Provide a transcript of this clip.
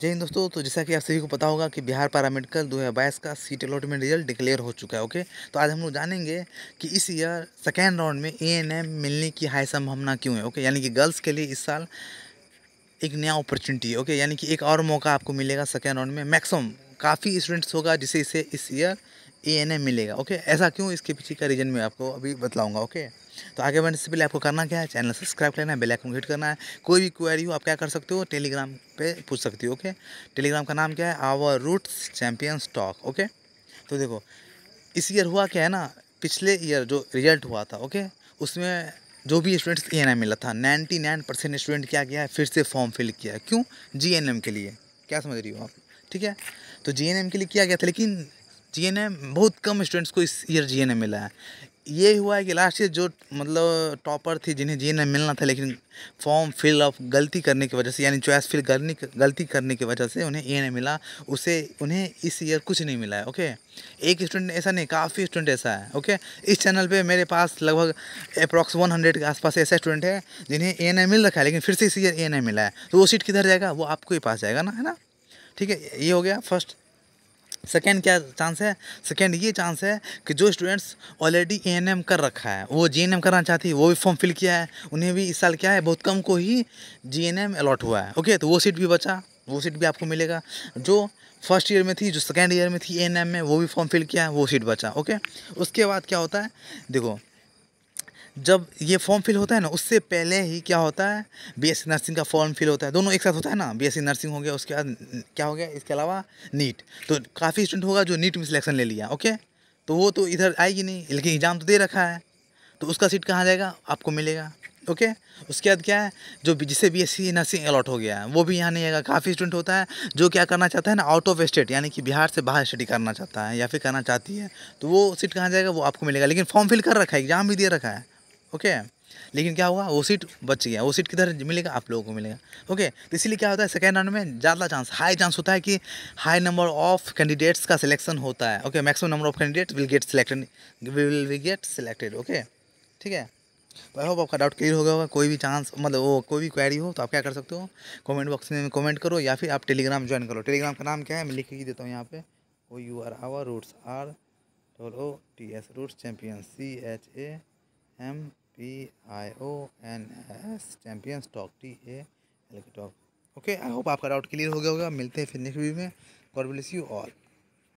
जय हिंद दोस्तों तो जैसा कि आप सभी को पता होगा कि बिहार पैरामेडिकल दो हज़ार बाईस का सीट अलॉटमेंट रिज़ल्ट डिक्लेयर हो चुका है, ओके? तो आज हम लोग जानेंगे कि इस ईयर सेकेंड राउंड में ए एन एम मिलने की हाई संभावना क्यों है, ओके? यानी कि गर्ल्स के लिए इस साल एक नया अपॉर्चुनिटी है, ओके? यानी कि एक और मौका आपको मिलेगा सेकेंड राउंड में। मैक्सिमम काफ़ी स्टूडेंट्स होगा जिसे इसे इस ईयर ए एन एम मिलेगा, ओके? ऐसा क्यों? इसके पीछे का रीज़न मैं आपको अभी बतलाऊँगा, ओके? तो आगे बढ़ने से पहले आपको करना क्या है? चैनल सब्सक्राइब करना है बेल आइकन हिट करना है। कोई भी क्वेरी हो, आप क्या कर सकते हो? टेलीग्राम पे पूछ सकते हो ओके टेलीग्राम का नाम क्या है? Our roots champion stalk okay तो देखो, इस ईयर हुआ क्या है ना? पिछले ईयर जो रिज़ल्ट हुआ था ओके उसमें जो भी स्टूडेंट्स ए मिला था नाइन्टी नाइन परसेंट स्टूडेंट क्या किया है? फिर से फॉर्म फिल किया है। क्यों? जी एन एम के लिए। क्या समझ रही हो आप? ठीक है? तो जी एन एम के लिए किया गया था, लेकिन जी बहुत कम स्टूडेंट्स को इस ईयर जी मिला है। ये हुआ है कि लास्ट ईयर जो मतलब टॉपर थी, जिन्हें जी मिलना था, लेकिन फॉर्म फिल अप गलती करने की वजह से, यानी चॉइस फिल करने गलती करने की वजह से उन्हें ए मिला। उसे, उन्हें इस ईयर कुछ नहीं मिला है ओके एक स्टूडेंट ऐसा नहीं, काफ़ी स्टूडेंट ऐसा है ओके इस चैनल पे मेरे पास लगभग अप्रॉक्स वन हंड्रेड के आसपास ऐसा स्टूडेंट है, जिन्हें ए मिल रखा है, लेकिन फिर से इस ईयर ए मिला है। तो वो सीट किधर जाएगा? वो आपको ही पास जाएगा ना, है ना? ठीक है, ये हो गया फ़र्स्ट सेकेंड क्या चांस है? सेकेंड ये चांस है कि जो students already A N M कर रखा है, वो जी एन एम करना चाहती है, वो भी फॉर्म फिल किया है, उन्हें भी इस साल क्या है, बहुत कम को ही जी एन अलॉट हुआ है। ओके तो वो सीट भी बचा, वो सीट भी आपको मिलेगा। जो फ़र्स्ट ईयर में थी, जो सेकेंड ईयर में थी ए में, वो भी फॉर्म फिल किया है, वो सीट बचा। ओके उसके बाद क्या होता है? देखो जब ये फॉर्म फिल होता है ना, उससे पहले ही क्या होता है? बीएससी नर्सिंग का फॉर्म फिल होता है। दोनों एक साथ होता है ना? बीएससी नर्सिंग हो गया, उसके बाद क्या हो गया? इसके अलावा नीट तो काफ़ी स्टूडेंट होगा जो नीट में सिलेक्शन ले लिया ओके तो वो तो इधर आएगी नहीं, लेकिन एग्ज़ाम तो दे रखा है। तो उसका सीट कहाँ जाएगा? आपको मिलेगा ओके उसके बाद क्या है? जो जिसे B S C nursing allot हो गया है, वो भी यहाँ नहीं आएगा। काफ़ी स्टूडेंट होता है जो क्या करना चाहता है ना आउट ऑफ़ स्टेट यानी कि बिहार से बाहर स्टडी करना चाहता है या फिर करना चाहती है तो वो सीट कहाँ जाएगा? वो आपको मिलेगा। लेकिन फॉर्म फिल कर रखा है एग्ज़ाम भी दे रखा है। ओके? लेकिन क्या हुआ? वो सीट बच गया। वो सीट किधर मिलेगा? आप लोगों को मिलेगा। ओके? तो इसीलिए क्या होता है सेकेंड राउंड में ज़्यादा चांस हाई चांस होता है कि हाई नंबर ऑफ़ कैंडिडेट्स का सिलेक्शन होता है। Okay? Maximum number of candidates will get selected will we get selected okay? ठीक है? आई होप आपका डाउट क्लियर हो गया होगा। कोई भी चांस मतलब वो कोई भी क्वेरी हो तो आप क्या कर सकते हो? कमेंट बॉक्स में कमेंट करो या फिर आप टेलीग्राम ज्वाइन करो। टेलीग्राम का नाम क्या है? मैं लिख के देता हूँ यहाँ पे। O U R our roots R double O T S roots champion C H A M P I O N S champion stalk T A L talk okay I hope आपका डाउट क्लियर हो गया होगा। मिलते हैं फिर next video में। God bless you all